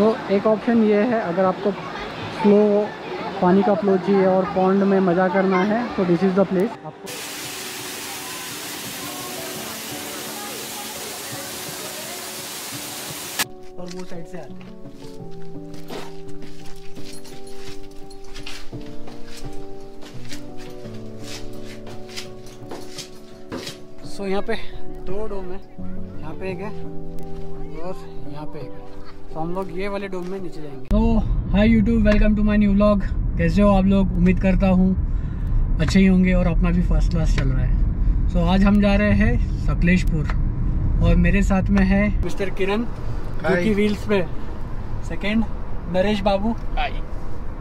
तो एक ऑप्शन ये है, अगर आपको फ्लो पानी का फ्लो चाहिए और पॉन्ड में मज़ा करना है तो दिस इज़ द प्लेस आपको और वो साइड से आते सो यहाँ पे दो डोम है। यहाँ पे एक है और यहाँ पे एक है। तो हम लोग ये वाले डोम में नीचे जाएँगे। तो hi YouTube welcome to my new vlog कैसे हो आप लोग? उम्मीद करता हूँ अच्छे ही होंगे और अपना भी फ़र्स्ट क्लास चल रहा है। सो so, आज हम जा रहे हैं सकलेशपुर और मेरे साथ में है मिस्टर किरण जो कि व्हील्स पे सेकेंड नरेश बाबू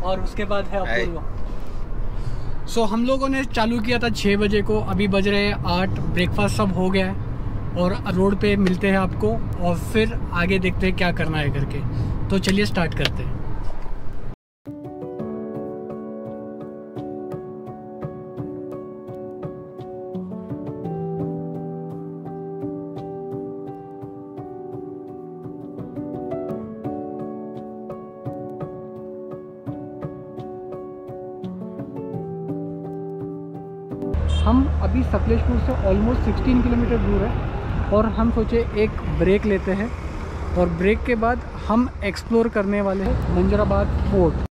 और उसके बाद है. अपूर्व सो हम लोगों ने चालू किया था छः बजे को। अभी बज रहे हैं आठ। ब्रेकफास्ट सब हो गया है। और रोड पे मिलते हैं आपको और फिर आगे देखते हैं क्या करना है करके। तो चलिए स्टार्ट करते हैं। हम अभी सकलेशपुर से ऑलमोस्ट 16 किलोमीटर दूर है। और हम सोचे एक ब्रेक लेते हैं और ब्रेक के बाद हम एक्सप्लोर करने वाले हैं मंजराबाद फोर्ट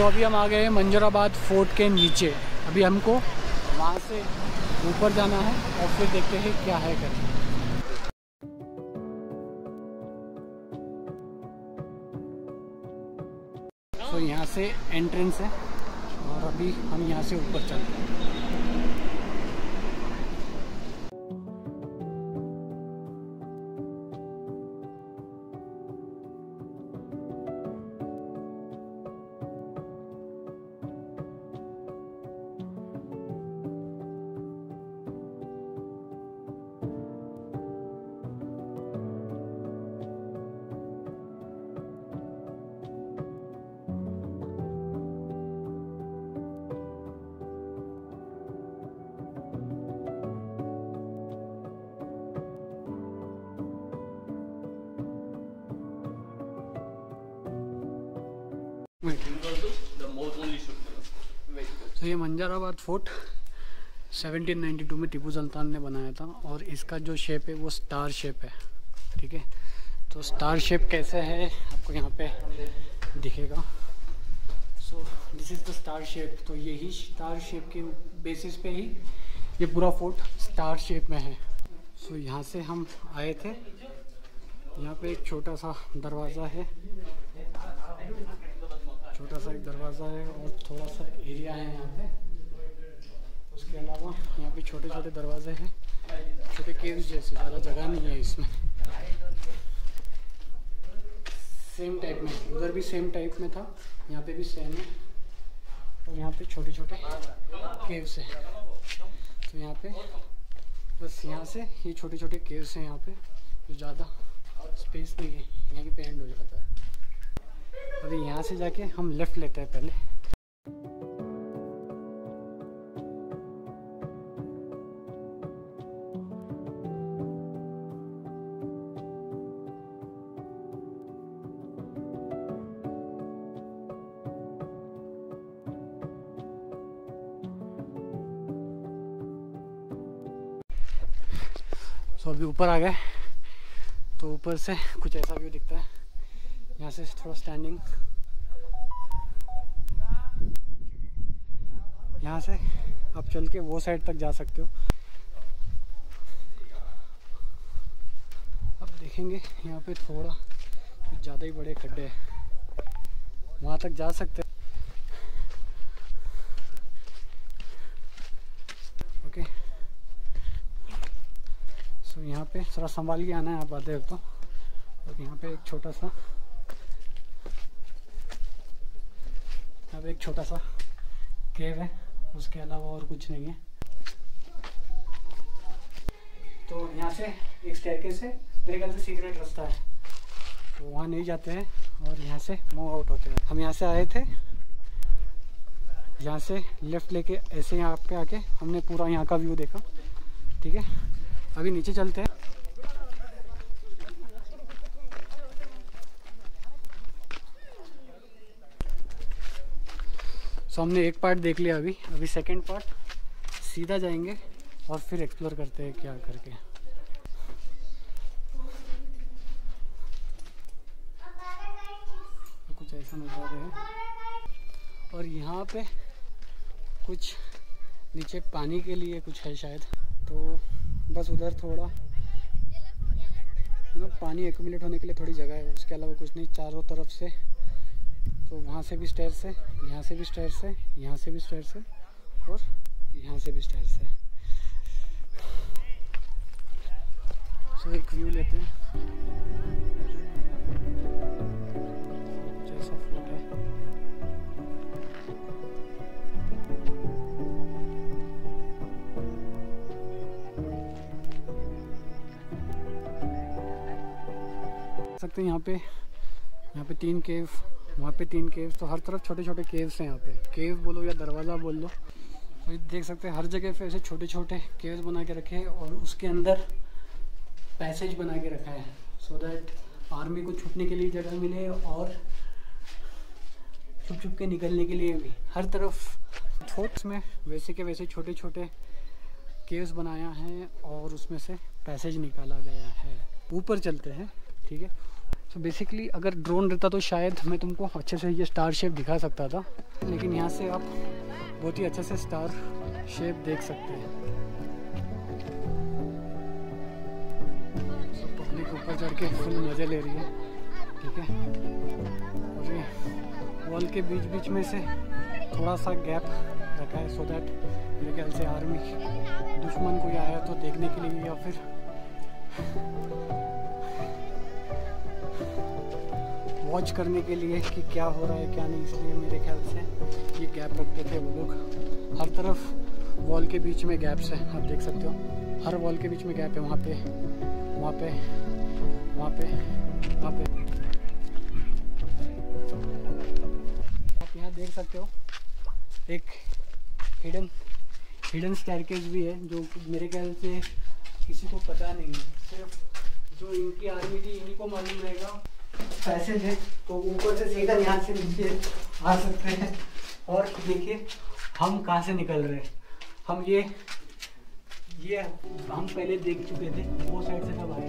सो अभी हम आ गए हैं मंजराबाद फोर्ट के नीचे। अभी हमको वहाँ से ऊपर जाना है और फिर देखते हैं क्या है करके तो यहाँ से एंट्रेंस है और अभी हम यहाँ से ऊपर चलते हैं। तो ये मंजाराबाद फोर्ट 1792 में टीपू सुल्तान ने बनाया था और इसका जो शेप है वो स्टार शेप है, ठीक है? तो स्टार शेप कैसे है, आपको यहाँ पे दिखेगा। So this is the star shape तो यही स्टार शेप के बेसिस पे ही ये पूरा फोर्ट स्टार शेप में है। सो यहाँ से हम आए थे। यहाँ पे एक छोटा सा दरवाज़ा है। सा एक दरवाज़ा है और थोड़ा सा एरिया है यहाँ पे। उसके अलावा यहाँ पे छोटे छोटे दरवाजे हैं छोटे केव्स जैसे, ज़्यादा जगह नहीं है इसमें। सेम टाइप में, उधर भी सेम टाइप में था, यहाँ पे भी सेम है। और यहाँ पे छोटे छोटे केव्स हैं। तो यहाँ पे बस यहाँ से ये छोटे छोटे केव्स हैं यहाँ पे, जो ज़्यादा स्पेस नहीं है, यहीं पे एंड हो जाता है। अभी यहाँ से जाके हम लेफ़्ट लेते हैं पहले। सो अभी ऊपर आ गए। तो ऊपर से कुछ ऐसा व्यू दिखता है। यहाँ से थोड़ा स्टैंडिंग यहाँ से आप चल के वो साइड तक जा सकते हो। अब देखेंगे, यहाँ पे थोड़ा कुछ ज़्यादा ही बड़े खड्डे हैं। वहाँ तक जा सकते हैं। ओके सो यहाँ पे थोड़ा संभाल के आना है आप आते हो तो। और यहाँ पे एक छोटा सा पे एक छोटा सा केव है, उसके अलावा और कुछ नहीं है। तो यहाँ से एक स्टेरकेस है, मेरे ख्याल से सीक्रेट रास्ता है। तो वहाँ नहीं जाते हैं और यहाँ से मूव आउट होते हैं। हम यहाँ से आए थे, यहाँ से लेफ़्ट लेके ऐसे यहाँ पे आके हमने पूरा यहाँ का व्यू देखा, ठीक है? अभी नीचे चलते हैं। सो हमने एक पार्ट देख लिया अभी। अभी सेकेंड पार्ट सीधा जाएँगे और फिर एक्सप्लोर करते हैं क्या करके। कुछ ऐसा नज़ारे हैं। और यहाँ पे कुछ नीचे पानी के लिए कुछ है शायद। तो बस उधर थोड़ा मतलब पानी एकुमुलेट होने के लिए थोड़ी जगह है। उसके अलावा कुछ नहीं, चारों तरफ़ से तो वहाँ से भी स्टेयर्स है, यहाँ से भी स्टेयर्स है, यहाँ से भी स्टेयर्स है और यहाँ से भी स्टेयर्स है। सो एक व्यू लेते है। सकते हैं यहाँ पे यहाँ पे तीन केव वहाँ पे तीन केव्स तो हर तरफ़ छोटे छोटे केव्स हैं यहाँ पे। केव बोलो या दरवाज़ा बोल लो तो देख सकते हैं, हर जगह पे ऐसे छोटे छोटे केव्स बना के रखे हैं और उसके अंदर पैसेज बना के रखा है सो दैट आर्मी को छुपने के लिए जगह मिले और छुप छुप के निकलने के लिए भी। हर तरफ़ थोट्स में वैसे के वैसे छोटे छोटे केव्स बनाया है और उसमें से पैसेज निकाला गया है। ऊपर चलते हैं, ठीक है? सो so बेसिकली अगर ड्रोन रहता तो शायद मैं तुमको अच्छे से ये स्टार शेप दिखा सकता था। लेकिन यहाँ से आप बहुत ही अच्छे से स्टार शेप देख सकते हैं। So पब्लिक ऊपर चढ़ के फुल मज़े ले रही है, ठीक है? और ये वॉल के बीच बीच में से थोड़ा सा गैप रखा है सो दैट मेरे ख्याल से आर्मी दुश्मन कोई आया तो देखने के लिए या फिर वॉच करने के लिए कि क्या हो रहा है, क्या नहीं, इसलिए मेरे ख्याल से ये गैप रखते थे वो लोग। हर तरफ़ वॉल के बीच में गैप्स है, आप देख सकते हो। हर वॉल के बीच में गैप है, वहाँ पे वहाँ पे वहाँ पे वहाँ पे। आप यहाँ देख सकते हो, एक हिडन हिडन स्टैरकेज भी है, जो मेरे ख्याल से किसी को पता नहीं है। सिर्फ़ जो इनकी आर्मी थी, इन्हीं को मालूम रहेगा। पैसेज है तो ऊपर से सीधा यहाँ से नीचे आ सकते हैं। और देखिए, हम कहाँ से निकल रहे हैं? हम ये ये हम पहले देख चुके थे, वो साइड से जब आए।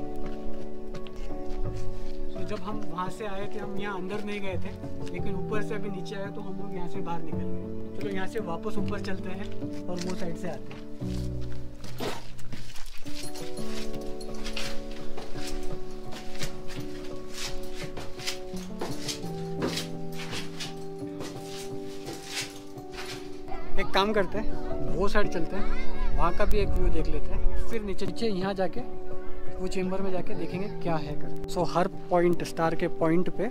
तो जब हम वहाँ से आए थे, हम यहाँ अंदर नहीं गए थे, लेकिन ऊपर से अभी नीचे आए तो हम लोग यहाँ से बाहर निकल गए। चलो, यहाँ से वापस ऊपर चलते हैं और वो साइड से आते हैं। एक काम करते हैं वो साइड चलते हैं वहाँ का भी एक व्यू देख लेते हैं फिर नीचे नीचे यहाँ जाके वो चेम्बर में जाके देखेंगे क्या है कर। सो so, हर पॉइंट स्टार के पॉइंट पे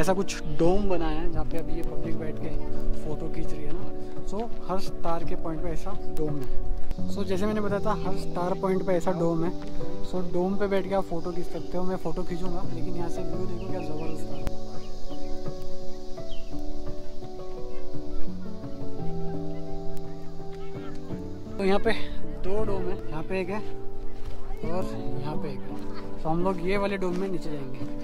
ऐसा कुछ डोम बनाया है जहाँ पे अभी ये पब्लिक बैठ के फ़ोटो खींच रही है ना। सो so, हर स्टार के पॉइंट पे ऐसा डोम है। सो so, जैसे मैंने बताया था हर स्टार पॉइंट पे ऐसा डोम है। सो so, डोम पे बैठ के आप फ़ोटो खींच सकते हो मैं फ़ोटो खींचूँगा लेकिन यहाँ से व्यू देखो क्या ज़बरदस्त है। तो यहाँ पे दो डोम है। यहाँ पे एक है और यहाँ पे एक है। तो हम लोग ये वाले डोम में नीचे जाएँगे।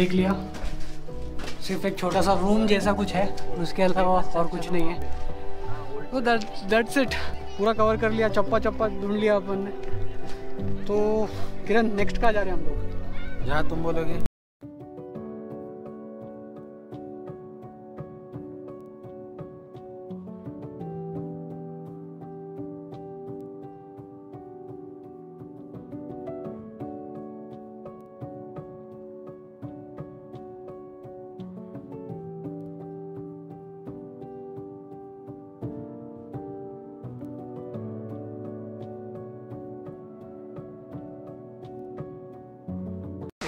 देख लिया। सिर्फ़ एक छोटा सा रूम जैसा कुछ है, उसके अलावा और कुछ नहीं है। तो दैट्स इट पूरा कवर कर लिया, चप्पा चप्पा ढूंढ लिया अपन ने। तो किरण नेक्स्ट कहाँ जा रहे हैं हम लोग? जहाँ तुम बोलोगे।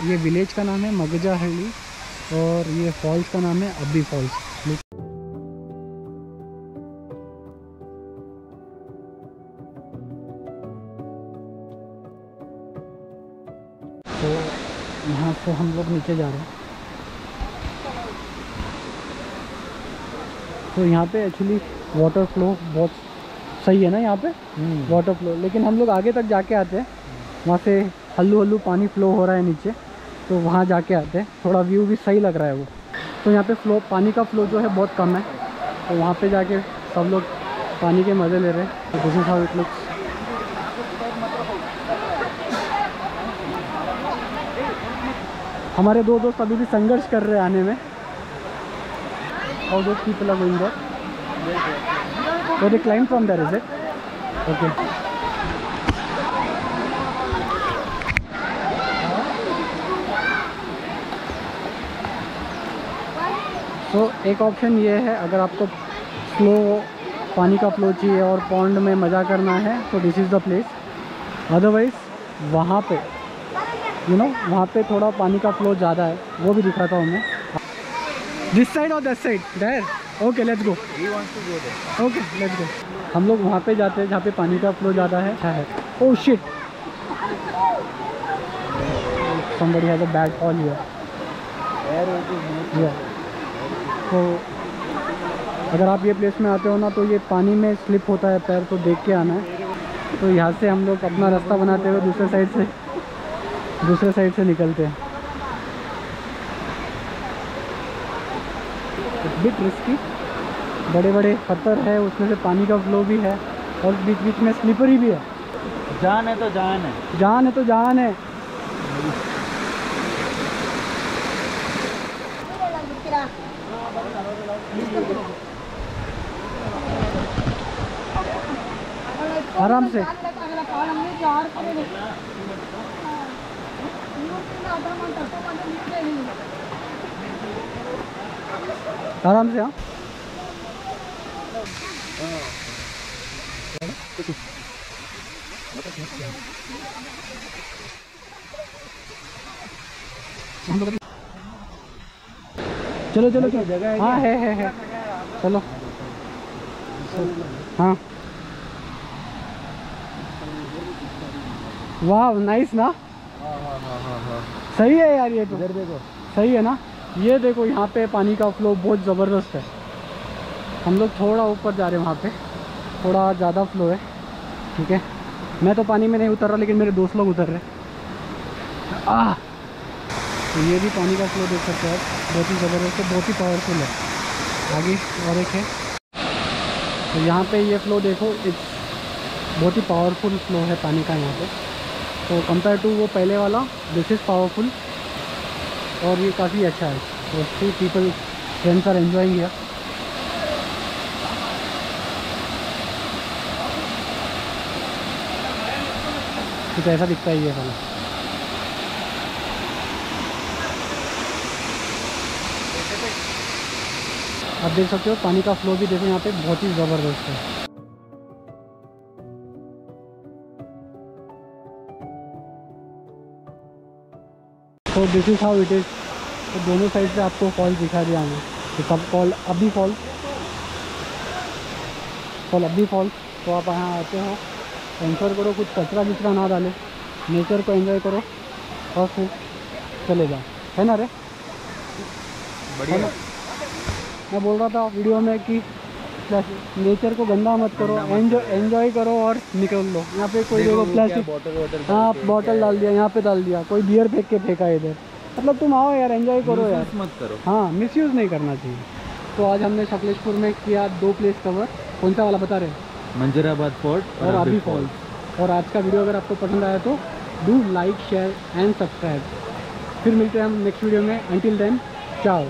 ये विलेज का नाम है मगजा हल्ली और ये फॉल्स का नाम है अब्बी फॉल्स तो यहाँ से हम लोग नीचे जा रहे हैं। तो यहाँ पे एक्चुअली वाटर फ्लो बहुत सही है ना यहाँ पे? वाटर फ्लो लेकिन हम लोग आगे तक जाके आते हैं। वहाँ से हल्लू हल्लू पानी फ्लो हो रहा है नीचे। तो वहाँ जाके आते हैं। थोड़ा व्यू भी सही लग रहा है वो। तो यहाँ पे फ्लो पानी का फ्लो जो है बहुत कम है। तो वहाँ पे जाके सब लोग पानी के मज़े ले रहे हैं। दिस इज़ इट लुक्स हमारे दो दोस्त अभी भी संघर्ष कर रहे हैं आने में। और दो people are going there they climb from there, is it? तो एक ऑप्शन ये है अगर आपको फ्लो पानी का फ्लो चाहिए और पॉन्ड में मज़ा करना है तो this is the place otherwise वहाँ पे यू नो वहाँ पे थोड़ा पानी का फ्लो ज़्यादा है वो भी दिखाता हूँ मैं। दिस साइड और this side there okay let's go. Okay let's go हम लोग वहाँ पे जाते हैं जहाँ पे पानी का फ्लो ज़्यादा है। अच्छा है। ओह shit somebody has a here. It is yeah तो अगर आप ये प्लेस में आते हो ना तो ये पानी में स्लिप होता है पैर तो देख के आना। है तो यहाँ से हम लोग अपना रास्ता बनाते हुए दूसरे साइड से दूसरे साइड से निकलते हैं। बिट रिस्की बड़े बड़े पत्थर है उसमें से पानी का फ्लो भी है और बीच बीच में स्लिपरी भी है। जान है तो जान है। जान है तो जान है। आराम से। आराम से हाँ। चलो चलो चलो। जगह हाँ है है है। चलो। हाँ। वाह नाइस ना? हाँ हाँ हाँ हाँ हाँ सही है यार ये तो। इधर देखो। सही है ना? ये देखो यहाँ पे पानी का फ्लो बहुत ज़बरदस्त है। हम लोग थोड़ा ऊपर जा रहे हैं वहाँ पे। थोड़ा ज़्यादा फ्लो है। ठीक है? मैं तो पानी में नहीं उतर रहा लेकिन मेरे दोस्त लोग उतर रहे आ तो ये भी पानी का फ्लो देख सकते हो आप। बहुत ही ज़बरदस्त है बहुत ही पावरफुल है। आगे और एक है। तो यहाँ पे ये फ्लो देखो इट्स बहुत ही पावरफुल फ्लो है पानी का यहाँ पे। तो कंपेयर टू वो पहले वाला दिस इज़ पावरफुल और ये काफ़ी अच्छा है। तो people friends are enjoying here कुछ ऐसा दिखता ही है वाला। आप देख सकते हो, पानी का फ्लो भी देखो यहाँ पे बहुत ही ज़बरदस्त है। तो this is how it is तो दोनों साइड से आपको फॉल दिखा दिया हमें तो सब फॉल अभी फॉल फॉल अभी फॉल तो आप यहाँ आते हो। एंजॉय करो कुछ कचरा विचरा ना डाले। नेचर को एंजॉय करो। और फिर चले जाओ। है ना रे? बढ़िया। मैं बोल रहा था वीडियो में कि नेचर को गंदा मत करो एंजॉय करो और निकल लो। यहाँ पे कोई देखो प्लास्टिक हाँ बॉटल डाल दिया यहाँ पे डाल दिया। कोई बियर फेंक के फेंका इधर। मतलब तुम आओ यार एंजॉय करो यार। मत करो। हाँ मिसयूज़ नहीं करना चाहिए। तो आज हमने सकलेशपुर में किया दो प्लेस कवर कौन सा वाला बता रहे मंजराबाद फोर्ट और आबी फॉल्स और आज का वीडियो अगर आपको पसंद आया तो do like share and subscribe फिर मिलते हैं हम नेक्स्ट वीडियो में। Until then ciao